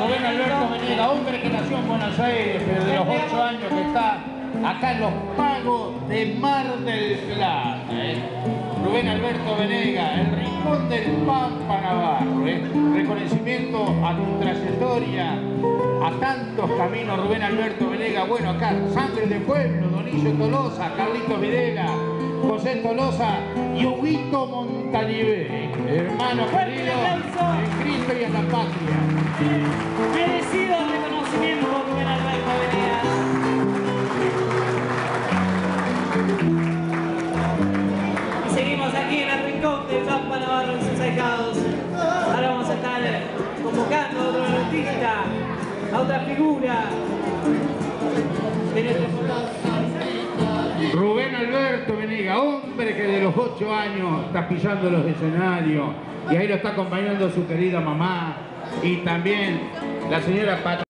Rubén Alberto Venega, hombre que nació en Buenos Aires, pero de los 8 años que está acá en los pagos de Mar del Plata. ¿eh? Rubén Alberto Venega, el rincón del Pampa Navarro. ¿eh? Reconocimiento a tu trayectoria, a tantos caminos, Rubén Alberto Venega. Bueno, acá, Sangre de Pueblo, Donillo Tolosa, Carlitos Videla, José Tolosa y Huguito Montalivé. Hermano querido, en Cristo y en la patria. Merecido reconocimiento por Rubén Alberto Venegas. Y seguimos aquí en el rincón de Pampa Navarro en sus ahijados. Ahora vamos a estar convocando a otro artista, a otra figura Hombre que de los 8 años está pisando los escenarios y ahí lo está acompañando su querida mamá y también la señora Pat